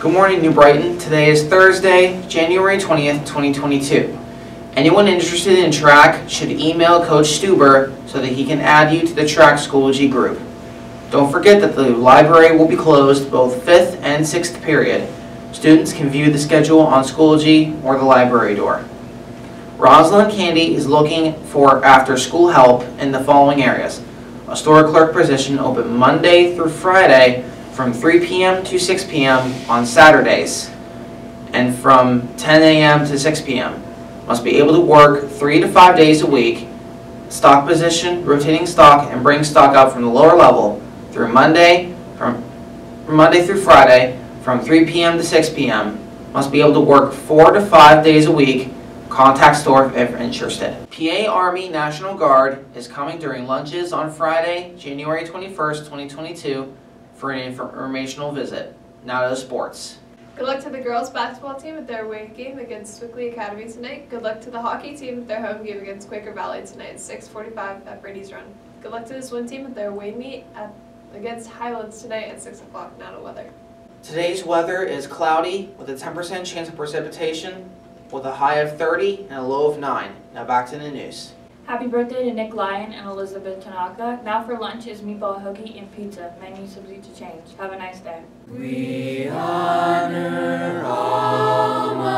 Good morning, New Brighton. Today is Thursday, January 20th, 2022. Anyone interested in track should email Coach Stuber so that he can add you to the track Schoology group. Don't forget that the library will be closed both 5th and 6th period. Students can view the schedule on Schoology or the library door. Rosalind Candy is looking for after-school help in the following areas. A store clerk position open Monday through Friday from 3 p.m. to 6 p.m. on Saturdays and from 10 a.m. to 6 p.m. Must be able to work 3 to 5 days a week, stock position, rotating stock, and bring stock up from the lower level through Monday, from, Monday through Friday, from 3 p.m. to 6 p.m. Must be able to work 4 to 5 days a week, Contact store if interested. PA Army National Guard is coming during lunches on Friday, January 21st, 2022 for an informational visit. Now to the sports. Good luck to the girls basketball team at their away game against Sewickley Academy tonight. Good luck to the hockey team at their home game against Quaker Valley tonight at 6:45 at Brady's Run. Good luck to the swim team at their away meet at, against Highlands tonight at 6 o'clock. Now to weather. Today's weather is cloudy with a 10% chance of precipitation with a high of 30 and a low of 9. Now back to the news. Happy birthday to Nick Lyon and Elizabeth Tanaka. Now for lunch is meatball hoagie and pizza. Menu subject to change. Have a nice day. We honor mater.